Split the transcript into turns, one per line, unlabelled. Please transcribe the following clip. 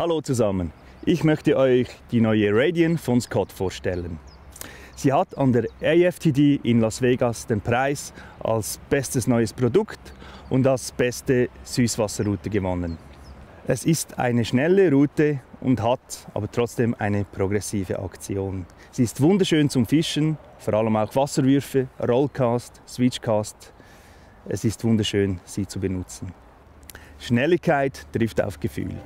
Hallo zusammen, ich möchte euch die neue Radian von Scott vorstellen. Sie hat an der AFTD in Las Vegas den Preis als bestes neues Produkt und als beste Süßwasserroute gewonnen. Es ist eine schnelle Route und hat aber trotzdem eine progressive Aktion. Sie ist wunderschön zum Fischen, vor allem auch Wasserwürfe, Rollcast, Switchcast. Es ist wunderschön, sie zu benutzen. Schnelligkeit trifft auf Gefühl.